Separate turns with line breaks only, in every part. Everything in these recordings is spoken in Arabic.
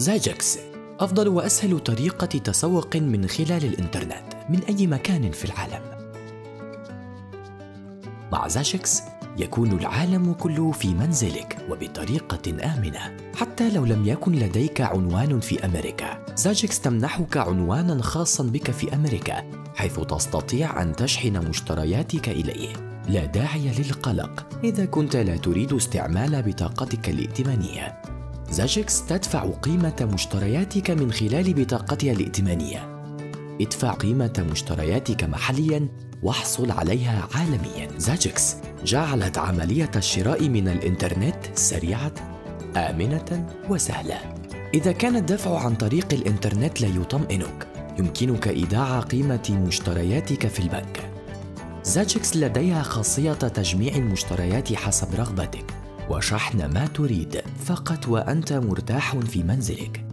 زاجكس أفضل وأسهل طريقة تسوق من خلال الإنترنت من أي مكان في العالم. مع زاجكس يكون العالم كله في منزلك وبطريقة آمنة. حتى لو لم يكن لديك عنوان في أمريكا زاجكس تمنحك عنوانا خاصا بك في أمريكا حيث تستطيع أن تشحن مشترياتك إليه. لا داعي للقلق إذا كنت لا تريد استعمال بطاقتك الائتمانية. زاجكس تدفع قيمة مشترياتك من خلال بطاقتها الائتمانية. ادفع قيمة مشترياتك محليا واحصل عليها عالميا. زاجكس جعلت عملية الشراء من الإنترنت سريعة آمنة وسهلة. إذا كان الدفع عن طريق الإنترنت لا يطمئنك يمكنك إيداع قيمة مشترياتك في البنك. زاجكس لديها خاصية تجميع المشتريات حسب رغبتك. وشحن ما تريد فقط وأنت مرتاح في منزلك.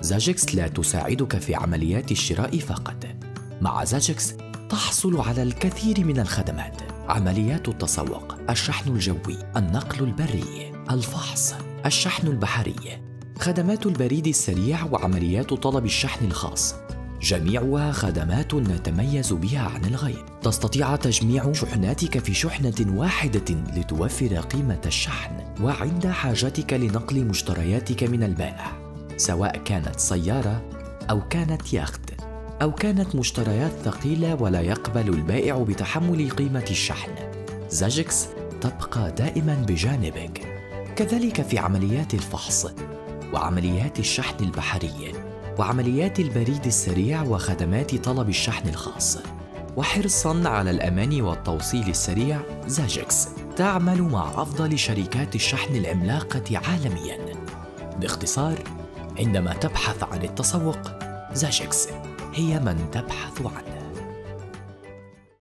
زاجكس لا تساعدك في عمليات الشراء فقط. مع زاجكس تحصل على الكثير من الخدمات. عمليات التسوق الشحن الجوي النقل البري الفحص الشحن البحري. خدمات البريد السريع وعمليات طلب الشحن الخاص. جميعها خدمات نتميز بها عن الغير. تستطيع تجميع شحناتك في شحنة واحدة لتوفر قيمة الشحن وعند حاجتك لنقل مشترياتك من البائع سواء كانت سيارة أو كانت يخت أو كانت مشتريات ثقيلة ولا يقبل البائع بتحمل قيمة الشحن. زاجكس تبقى دائما بجانبك. كذلك في عمليات الفحص وعمليات الشحن البحري. وعمليات البريد السريع وخدمات طلب الشحن الخاص. وحرصا على الأمان والتوصيل السريع زاجكس. تعمل مع أفضل شركات الشحن العملاقة عالميا. باختصار عندما تبحث عن التسوق زاجكس هي من تبحث عنه.